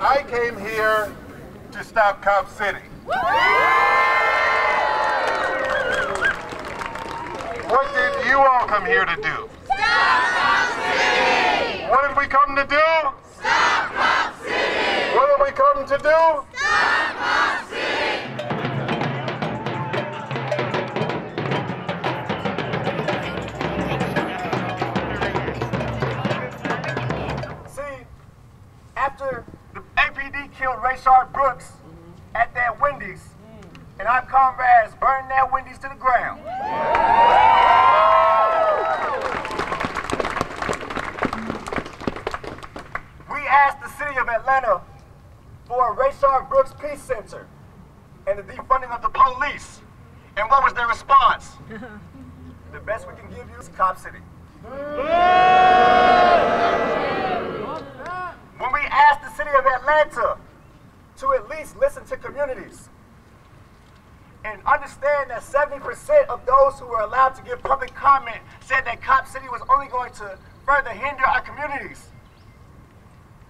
I came here to stop Cop City. What did you all come here to do? Stop Cop City! What did we come to do? Stop Cop City! What did we come to do? Stop Cop City! See, after killed Rayshard Brooks at that Wendy's, and our comrades burned that Wendy's to the ground. We asked the city of Atlanta for a Rayshard Brooks Peace Center and the defunding of the police. And what was their response? the best we can give you is Cop City. When we asked the city of Atlanta to at least listen to communities and understand that 70% of those who were allowed to give public comment said that Cop City was only going to further hinder our communities.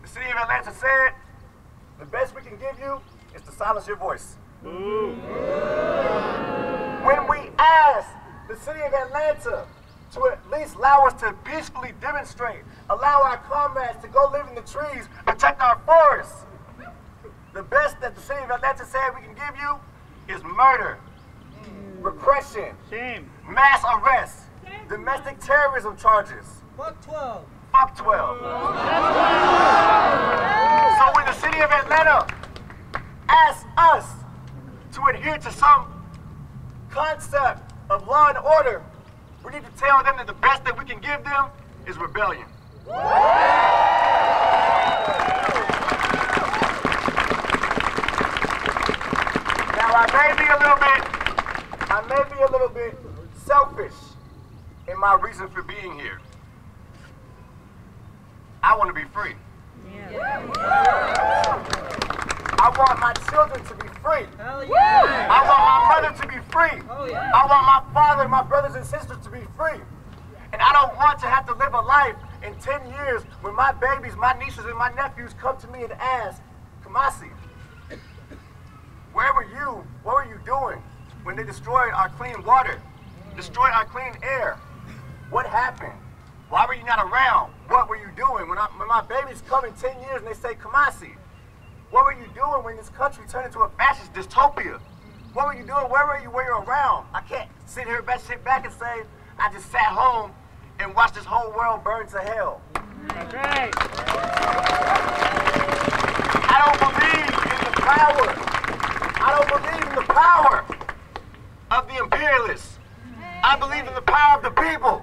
The city of Atlanta said, the best we can give you is to silence your voice. When we asked the city of Atlanta to at least allow us to peacefully demonstrate, allow our comrades to go live in the trees, protect our forests, best that the city of we can give you is murder, repression, Shame. mass arrests, domestic terrorism charges. Fuck 12. Fuck 12. So when the city of Atlanta asks us to adhere to some concept of law and order, we need to tell them that the best that we can give them is rebellion. I may be a little bit, I may be a little bit selfish in my reason for being here. I want to be free. Yeah. I want my children to be free. Yeah. I want my mother to be free. Oh, yeah. I want my father my brothers and sisters to be free. And I don't want to have to live a life in 10 years when my babies, my nieces, and my nephews come to me and ask, Kamasi, where were you? What were you doing when they destroyed our clean water, destroyed our clean air? What happened? Why were you not around? What were you doing? When, I, when my babies come in 10 years and they say, Kamasi, what were you doing when this country turned into a fascist dystopia? What were you doing? Where were you when you were around? I can't sit here back, sit back and say, I just sat home and watched this whole world burn to hell. That's right. I don't believe in the power. I don't believe in the power of the imperialists. I believe in the power of the people.